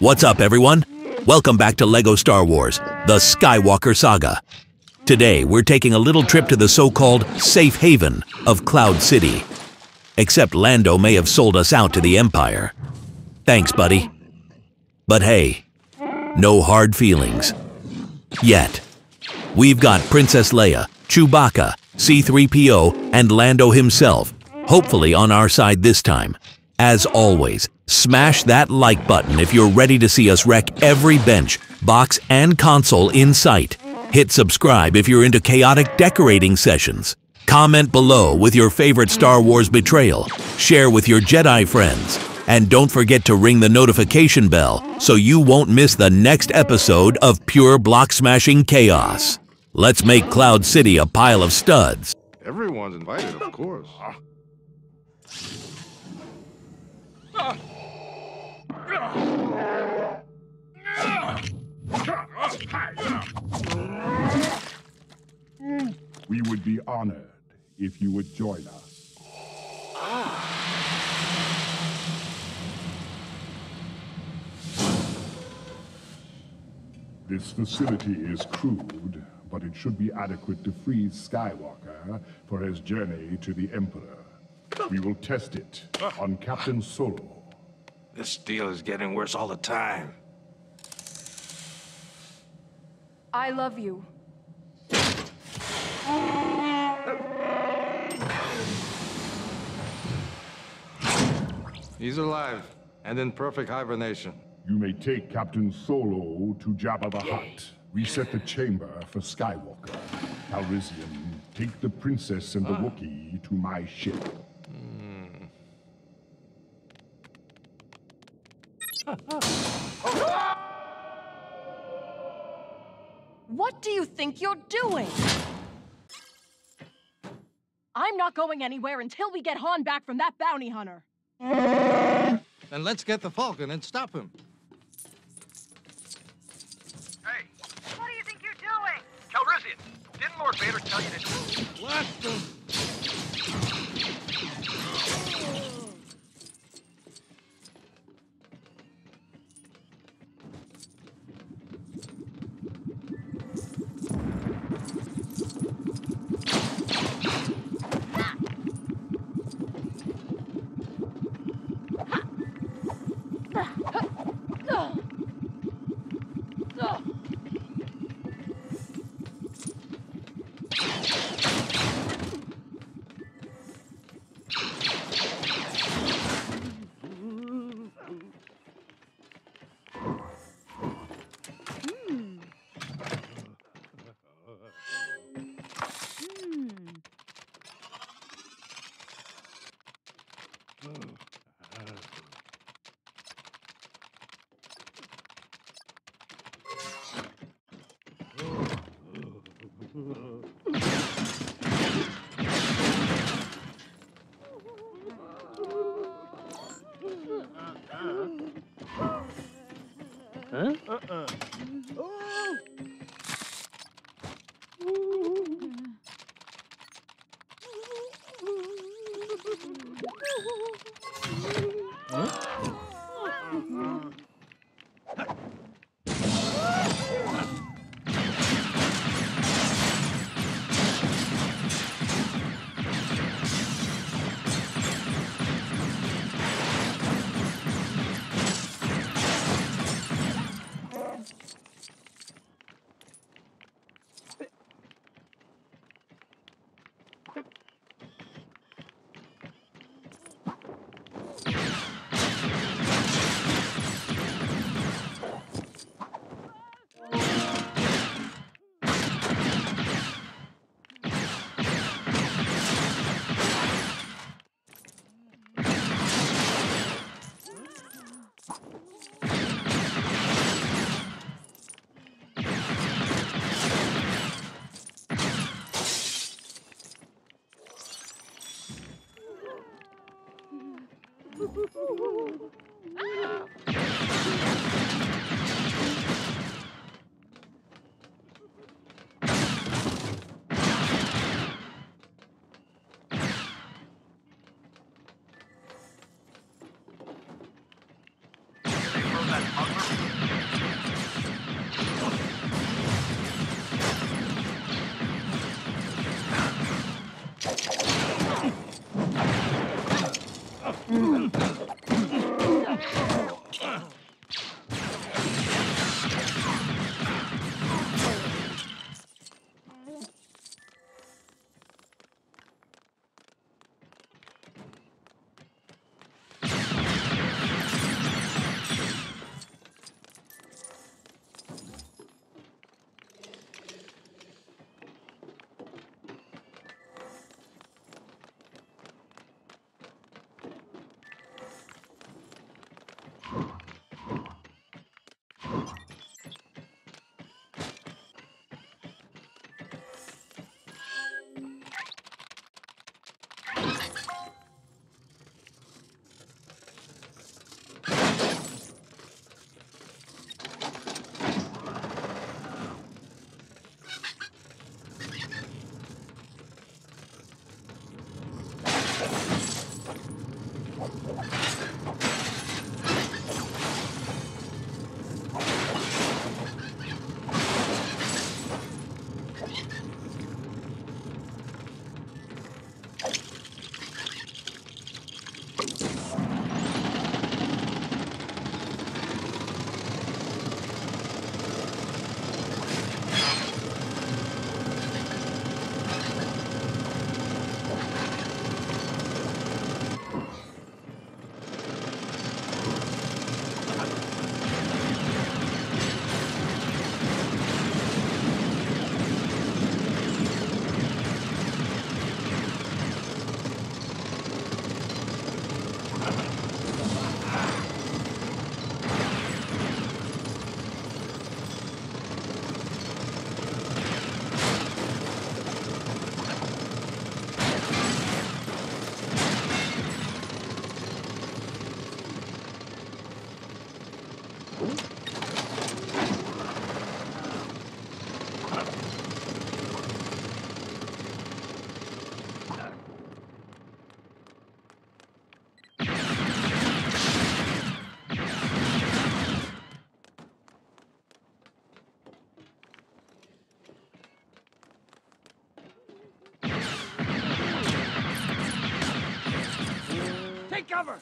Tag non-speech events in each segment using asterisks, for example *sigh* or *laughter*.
What's up, everyone? Welcome back to LEGO Star Wars, the Skywalker Saga. Today, we're taking a little trip to the so-called safe haven of Cloud City. Except Lando may have sold us out to the Empire. Thanks, buddy. But hey, no hard feelings. Yet. We've got Princess Leia, Chewbacca, C-3PO, and Lando himself, hopefully on our side this time. As always, smash that like button if you're ready to see us wreck every bench, box, and console in sight. Hit subscribe if you're into chaotic decorating sessions. Comment below with your favorite Star Wars betrayal. Share with your Jedi friends. And don't forget to ring the notification bell so you won't miss the next episode of pure block smashing chaos. Let's make Cloud City a pile of studs. Everyone's invited, of course. Ah. We would be honored if you would join us. This facility is crude, but it should be adequate to freeze Skywalker for his journey to the Emperor. We will test it on Captain Solo. This deal is getting worse all the time. I love you. He's alive and in perfect hibernation. You may take Captain Solo to Jabba the Hutt. Reset the chamber for Skywalker. Calrissian, take the princess and the uh. Wookiee to my ship. What do you think you're doing? I'm not going anywhere until we get Han back from that bounty hunter. Then let's get the Falcon and stop him. Hey, What do you think you're doing? Calrissian, didn't Lord Vader tell you to... What the? Mm. That smuggler cover!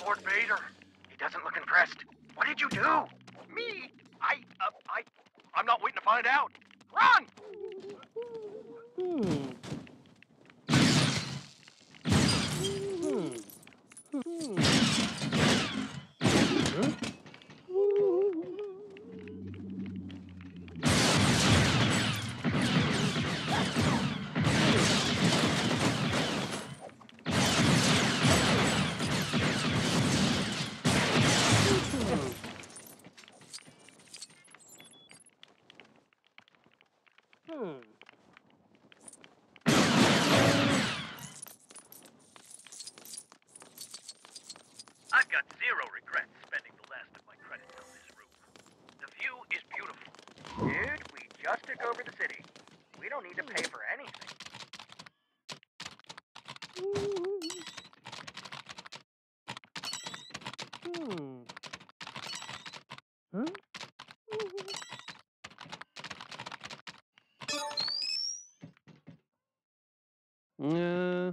Lord Vader, doesn't look impressed. What did you do? Me? I, uh, I, I'm not waiting to find out. Run! I've got zero regrets spending the last of my credits on this roof. The view is beautiful. Dude, we just took over the city. We don't need to pay for anything. Uh,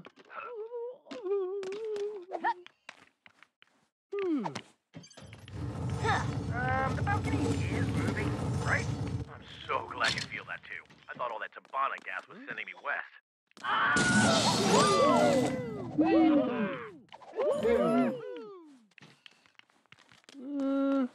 Um, the balcony is moving, right? I'm so glad you feel that too. I thought all that Tibanna gas was sending me west. uh,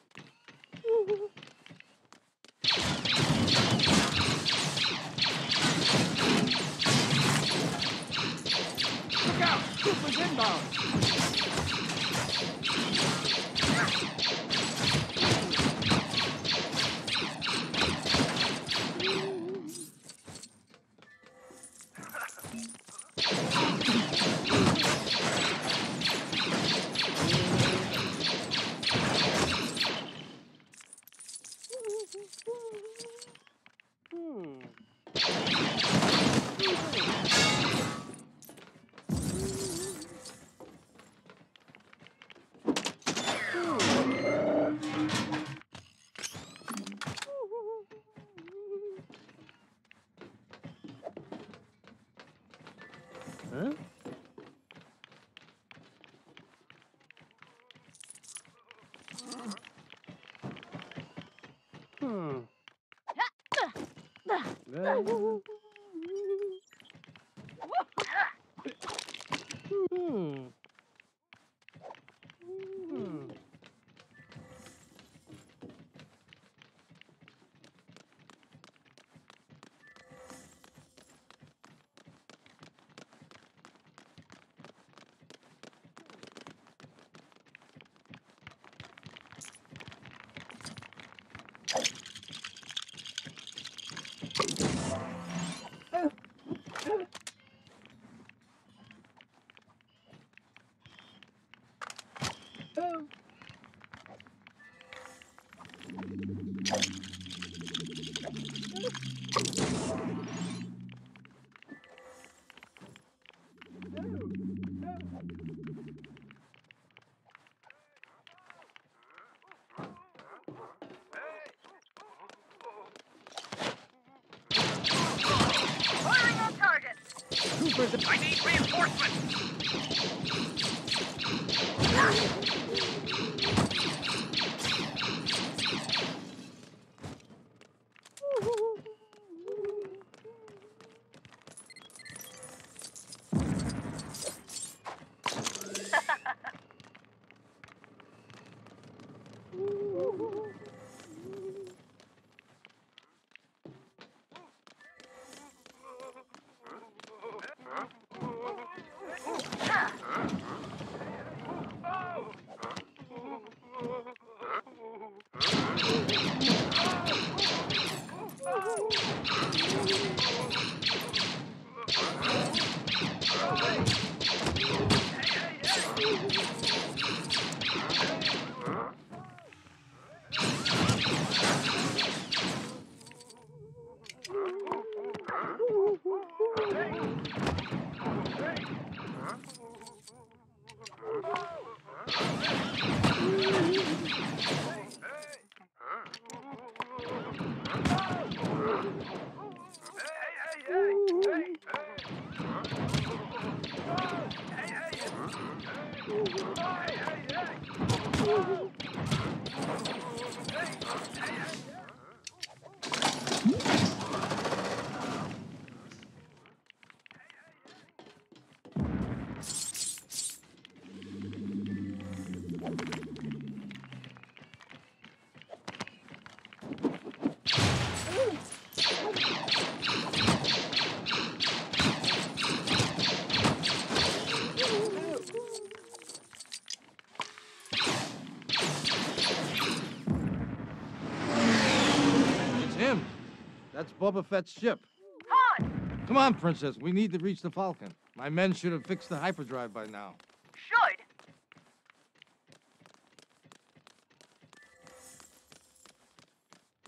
Look out! Troopers inbound! Huh? Hmm. Well, Boba Fett's ship. Han! Come on, Princess. We need to reach the Falcon. My men should have fixed the hyperdrive by now. Should!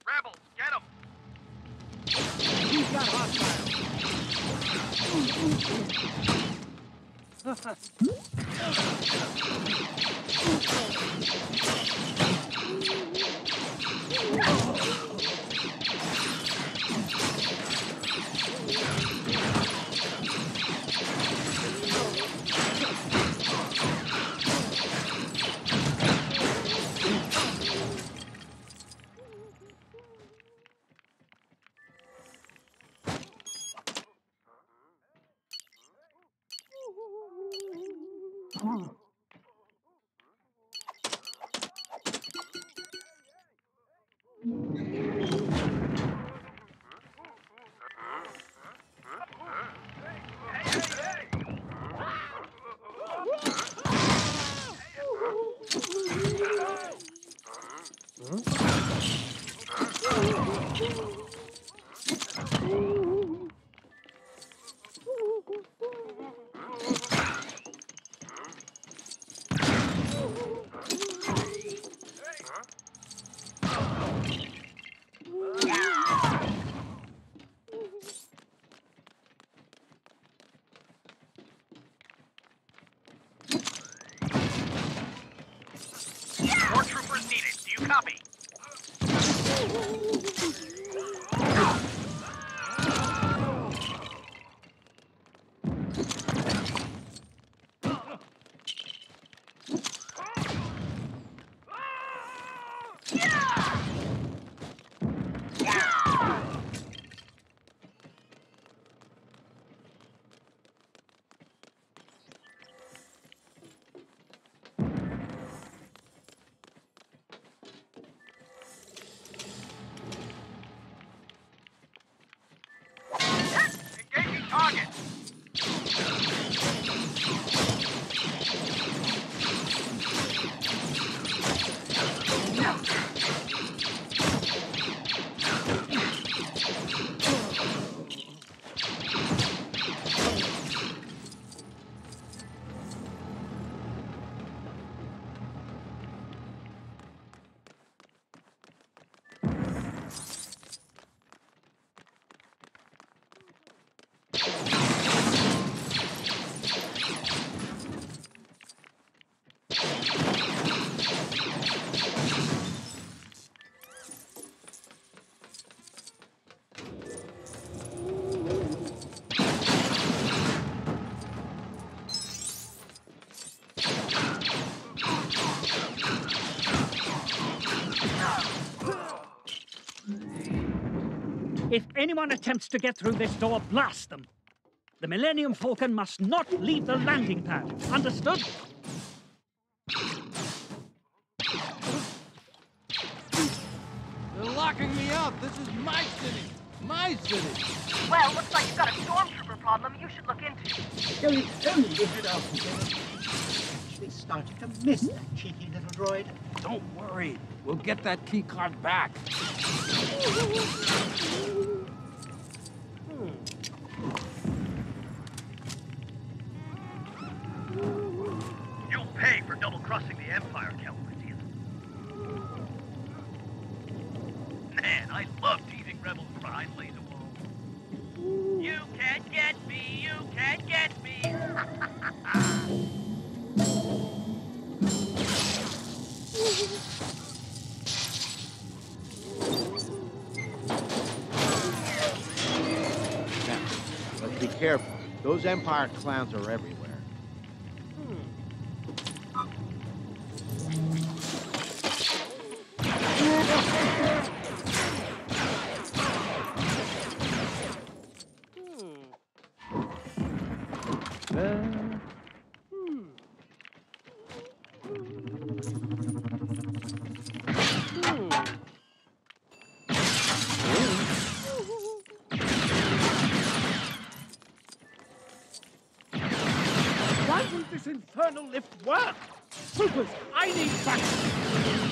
Rebels, get 'em! More *laughs* anyone attempts to get through this door, blast them. The Millennium Falcon must not leave the landing pad. Understood? They're locking me up. This is my city. My city. Well, looks like you've got a stormtrooper problem you should look into. Going only head out together. Actually started to miss that cheeky little droid. Don't worry. We'll get that key card back. *laughs* Empire clowns are everywhere. Lift work? Troopers, I need backup.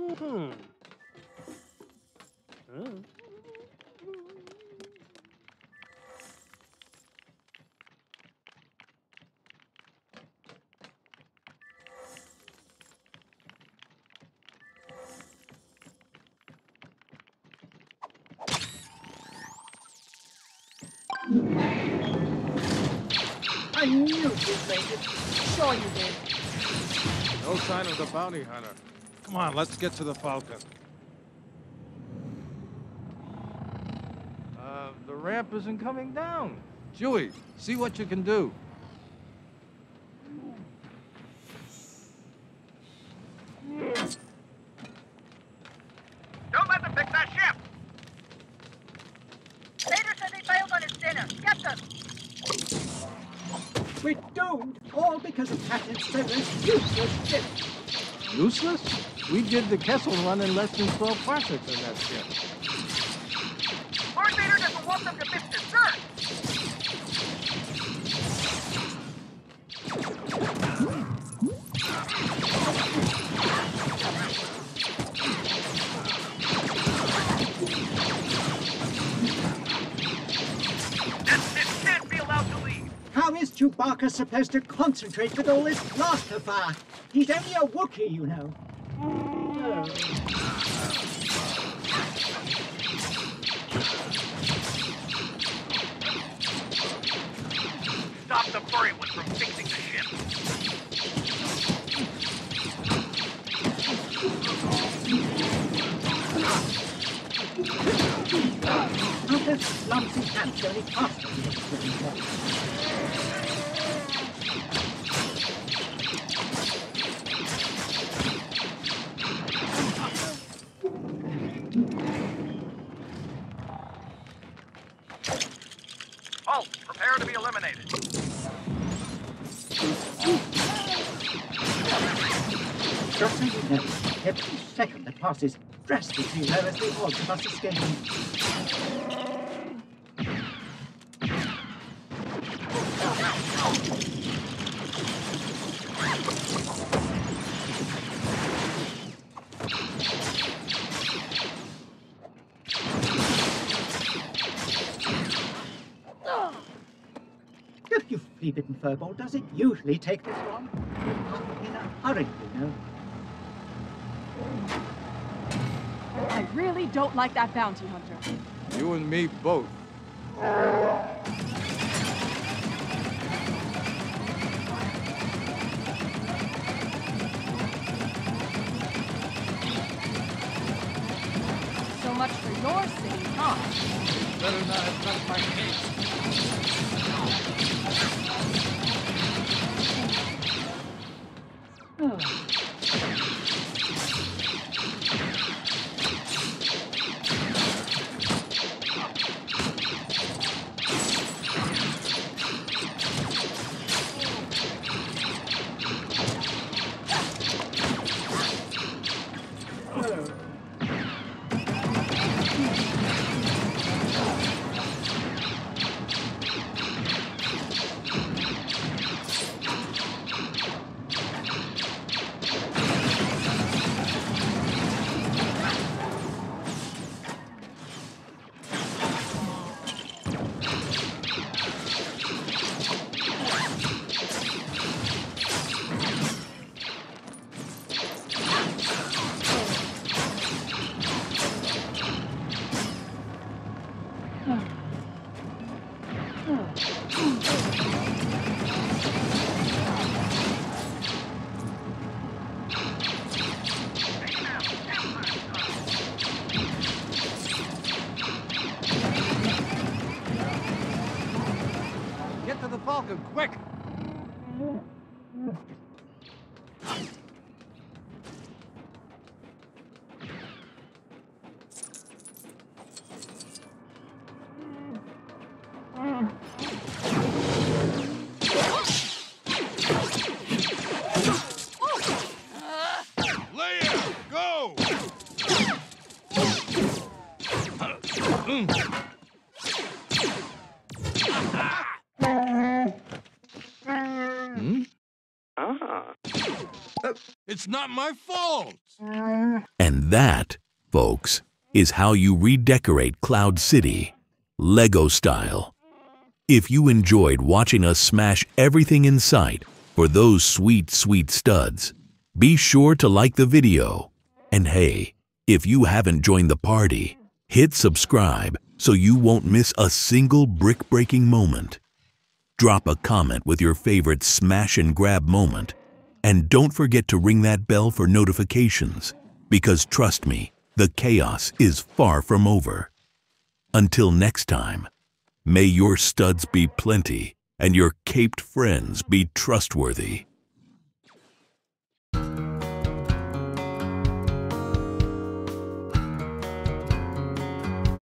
Hmm. I knew you made it. Sure you did. No sign of the bounty hunter. Come on, let's get to the Falcon. Uh, the ramp isn't coming down. Chewie, see what you can do. Don't let them pick that ship! Vader said they failed on his dinner. Get them! We don't. All because of Captain Severus' useless ship. Useless? We did the Kessel run in less than 12 parsecs on that ship. Lord How is Chewbacca supposed to concentrate with all this blaster fire? He's only a Wookiee, you know. Stop the furry one from fixing the ship. Hands go any faster than this bloody clock? Halt! Prepare to be eliminated. Just so you know, every second that passes drastically lowers the odds of us escaping. Flea-bitten furball, does it usually take this long? In a hurry, you know. I really don't like that bounty hunter. You and me both. So much for your city, huh? Better not have touched my case. It's not my fault! And that, folks, is how you redecorate Cloud City, Lego style. If you enjoyed watching us smash everything in sight for those sweet, sweet studs, be sure to like the video. And hey, if you haven't joined the party, hit subscribe so you won't miss a single brick-breaking moment. Drop a comment with your favorite smash and grab moment. And don't forget to ring that bell for notifications, because trust me, the chaos is far from over. Until next time, may your studs be plenty and your caped friends be trustworthy.